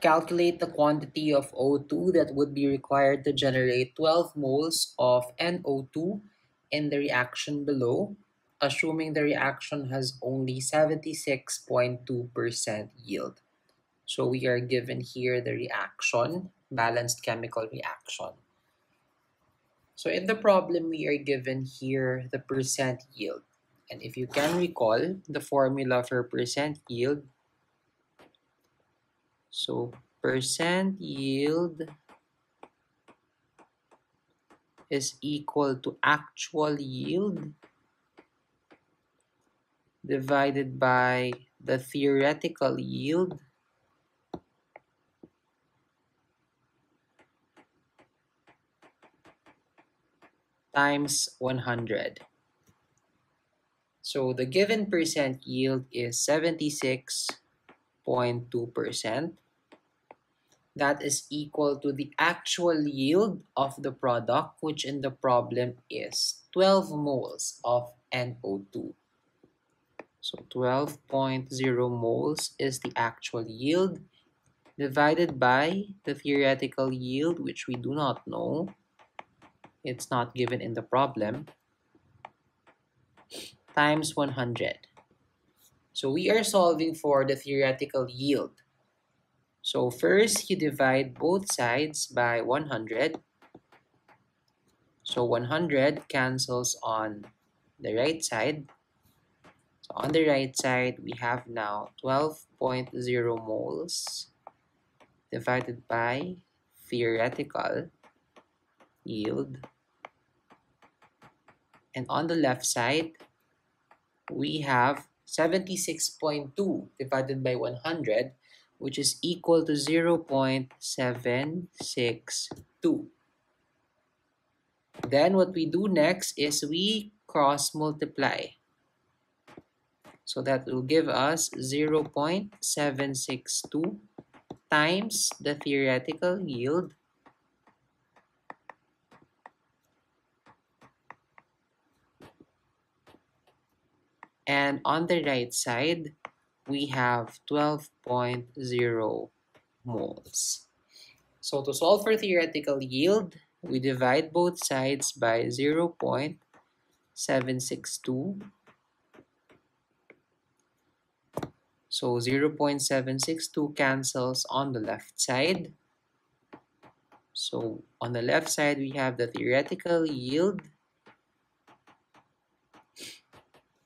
Calculate the quantity of O2 that would be required to generate 12 moles of NO2 in the reaction below, assuming the reaction has only 76.2% yield. So we are given here the reaction, balanced chemical reaction. So in the problem, we are given here the percent yield. And if you can recall, the formula for percent yield so percent yield is equal to actual yield divided by the theoretical yield times 100. So the given percent yield is 76.2% that is equal to the actual yield of the product, which in the problem is 12 moles of NO2. So 12.0 moles is the actual yield divided by the theoretical yield, which we do not know. It's not given in the problem, times 100. So we are solving for the theoretical yield. So first, you divide both sides by 100. So 100 cancels on the right side. So on the right side, we have now 12.0 moles divided by theoretical yield. And on the left side, we have 76.2 divided by 100 which is equal to 0 0.762. Then what we do next is we cross multiply. So that will give us 0 0.762 times the theoretical yield and on the right side we have 12.0 moles. So to solve for theoretical yield, we divide both sides by 0 0.762. So 0 0.762 cancels on the left side. So on the left side, we have the theoretical yield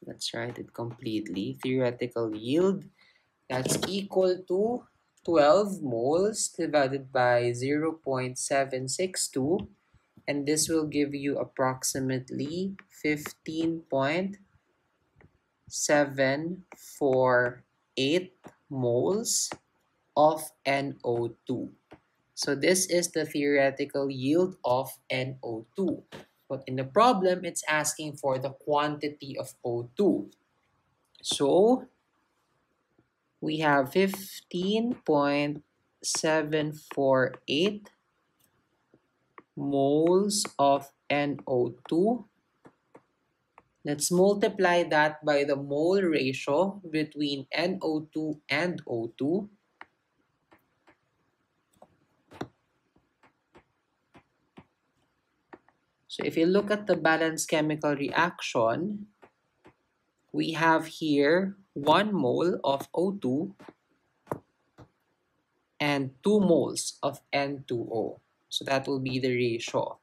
let's write it completely theoretical yield that's equal to 12 moles divided by 0 0.762 and this will give you approximately 15.748 moles of NO2. So this is the theoretical yield of NO2. But in the problem, it's asking for the quantity of O2. So we have 15.748 moles of NO2. Let's multiply that by the mole ratio between NO2 and O2. So if you look at the balanced chemical reaction, we have here 1 mole of O2 and 2 moles of N2O. So that will be the ratio.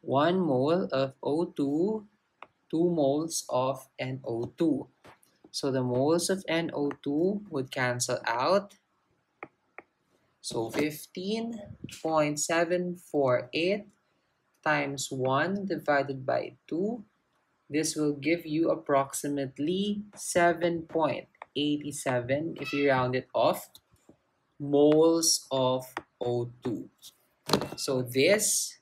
1 mole of O2, 2 moles of NO2. So the moles of NO2 would cancel out. So 15.748 times 1 divided by 2. This will give you approximately 7.87 if you round it off moles of O2. So this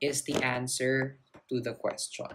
is the answer to the question.